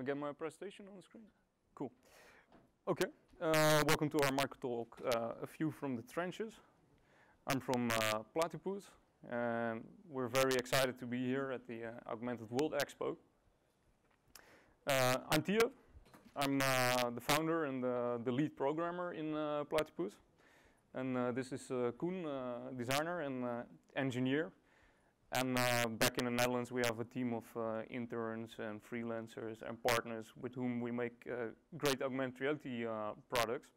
Can I get my presentation on the screen? Cool. Okay, uh, welcome to our microtalk, uh, a few from the trenches. I'm from uh, Platipus, and we're very excited to be here at the uh, Augmented World Expo. Uh, I'm Theo. I'm uh, the founder and the, lead programmer in uh, Platipus. And this is Koen, designer and engineer. And uh, back in the Netherlands, we have a team of uh, interns and freelancers and partners with whom we make uh, great augmented reality uh, products.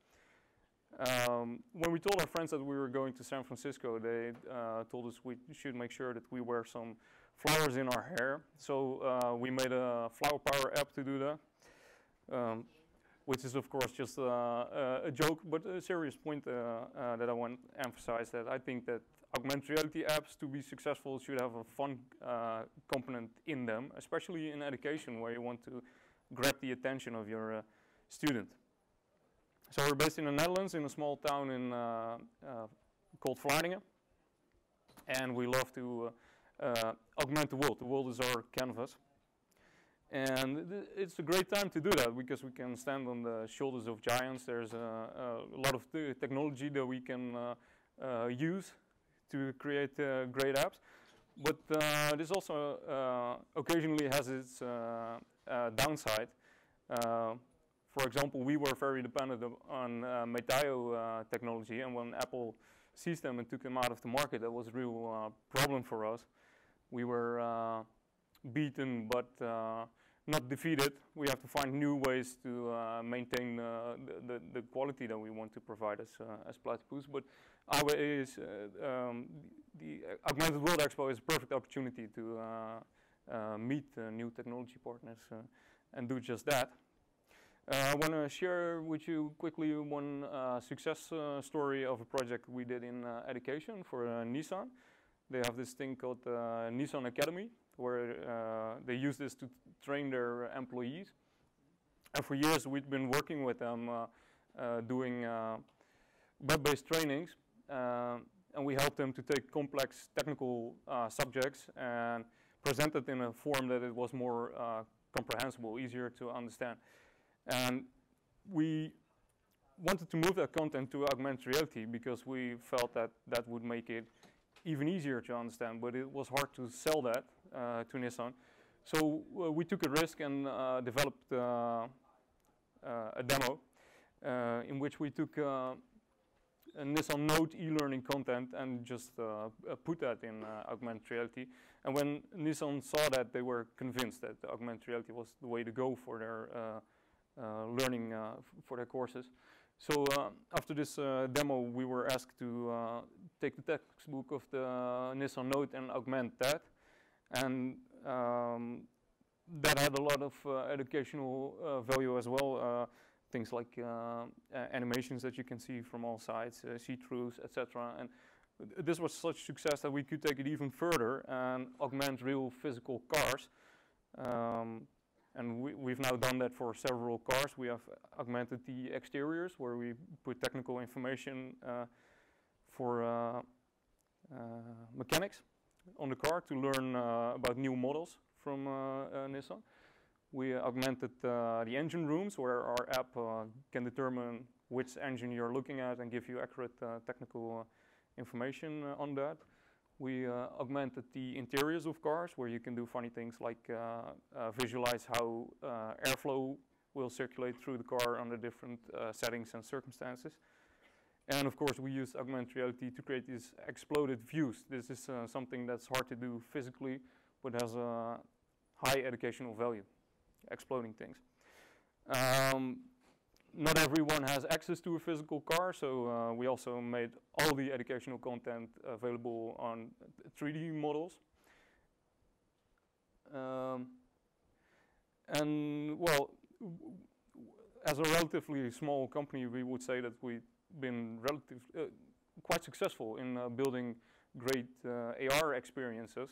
Um, when we told our friends that we were going to San Francisco, they uh, told us we should make sure that we wear some flowers in our hair. So uh, we made a flower power app to do that. Um, which is of course just a joke, but a serious point that I want to emphasize that I think that augmented reality apps to be successful should have a fun uh, component in them, especially in education where you want to grab the attention of your uh, student. So we're based in the Netherlands in a small town in uh, uh, called Vlaardingen, and we love to uh, augment the world. The world is our canvas. And it's a great time to do that because we can stand on the shoulders of giants. There's a, a lot of technology that we can uh, use to create uh, great apps. But uh, this also uh, occasionally has its downside. For example, we were very dependent on uh, technology, and when Apple seized them and took them out of the market, that was a real problem for us. We were beaten, but not defeated. We have to find new ways to uh, maintain uh, the, the, the quality that we want to provide as, uh, as Platipus. But our is uh, um, the uh, Augmented World Expo is a perfect opportunity to uh, meet new technology partners and do just that. I want to share with you quickly one success story of a project we did in education for Nissan. They have this thing called Nissan Academy, where they use this to train their employees. And for years, we've been working with them, uh, uh, doing uh, web-based trainings, uh, and we help them to take complex technical uh, subjects and present it in a form that it was more uh, comprehensible, easier to understand. And we wanted to move that content to augmented reality because we felt that that would make it even easier to understand, but it was hard to sell that uh, to Nissan. So uh, we took a risk and uh, developed uh, uh, a demo uh, in which we took Nissan Note e-learning content and just uh, uh, put that in uh, augmented reality. And when Nissan saw that, they were convinced that augmented reality was the way to go for their uh, uh, learning for their courses. So after this demo, we were asked to take the textbook of the Nissan Note and augment that, and um, that had a lot of educational value as well. Things like uh, animations that you can see from all sides, uh, see-throughs, etc. And this was such success that we could take it even further and augment real physical cars. Um, and we, we've now done that for several cars. We have augmented the exteriors where we put technical information uh, for uh, uh, mechanics on the car to learn uh, about new models from Nissan. We augmented uh, the engine rooms where our app uh, can determine which engine you're looking at and give you accurate uh, technical information on that. We uh, augmented the interiors of cars where you can do funny things like uh, uh, visualize how airflow will circulate through the car under different settings and circumstances. And of course, we use augmented reality to create these exploded views. This is something that's hard to do physically, but has a high educational value, exploding things. Um, not everyone has access to a physical car, so uh, we also made all the educational content available on 3D models. Um, and well, as a relatively small company, we would say that we've been relative, uh, quite successful in uh, building great uh, AR experiences.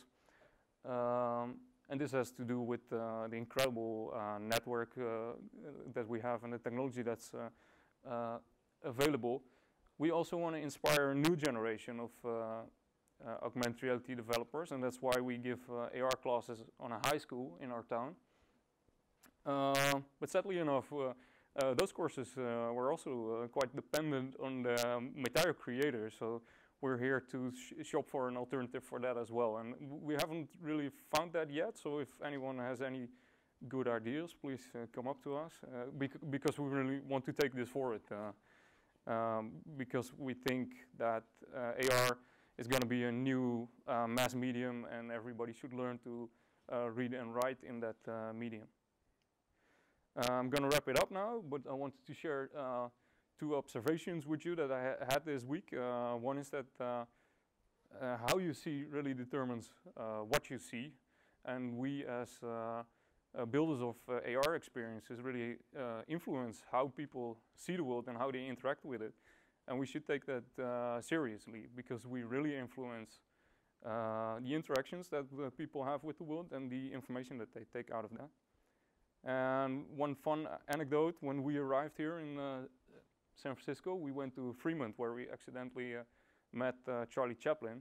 Um, and this has to do with uh, the incredible uh, network uh, that we have and the technology that's available. We also want to inspire a new generation of uh, augmented reality developers, and that's why we give uh, AR classes on a high school in our town. Uh, but sadly enough, those courses were also quite dependent on the Metaio Creators. So we're here to sh shop for an alternative for that as well. And we haven't really found that yet. So if anyone has any good ideas, please uh, come up to us bec because we really want to take this forward. Um, because we think that AR is going to be a new mass medium and everybody should learn to read and write in that medium. Uh, I'm going to wrap it up now, but I wanted to share uh, two observations with you that I ha had this week. Uh, one is that how you see really determines what you see, and we as uh, builders of uh, AR experiences really uh, influence how people see the world and how they interact with it. And we should take that seriously because we really influence the interactions that people have with the world and the information that they take out of that. And one fun anecdote, when we arrived here in uh, San Francisco, we went to Fremont where we accidentally uh, met uh, Charlie Chaplin.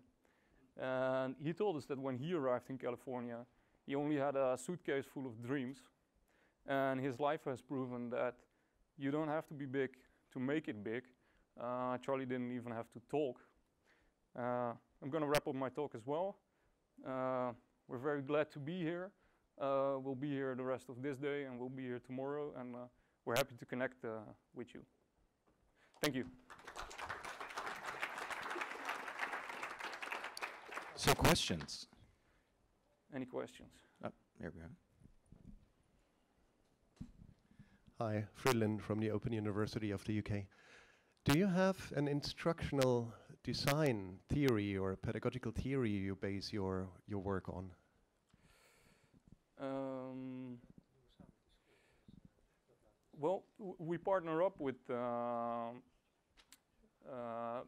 And he told us that when he arrived in California, he only had a suitcase full of dreams. And his life has proven that you don't have to be big to make it big. Uh, Charlie didn't even have to talk. Uh, I'm going to wrap up my talk as well. Uh, we're very glad to be here. Uh, we'll be here the rest of this day and we'll be here tomorrow and we're happy to connect with you. Thank you. So questions? Any questions? Oh, there we go. Hi, Fridolin from the Open University of the UK. Do you have an instructional design theory or a pedagogical theory you base your, your work on? Um, well, we partner up with uh, uh,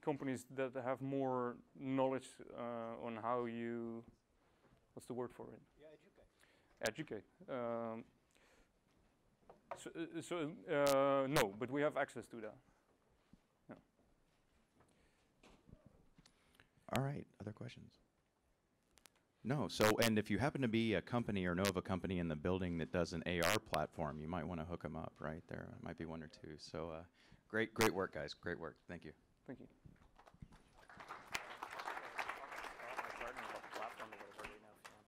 companies that have more knowledge uh, on how you, what's the word for it? Yeah, educate. Educate. Um, so, uh, so uh, no, but we have access to that. Yeah. All right, other questions? No. So, and if you happen to be a company or know of a company in the building that does an AR platform, you might want to hook them up, right? There might be one or two. So, uh, great, great work, guys. Great work. Thank you. Thank you.